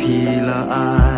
Pila.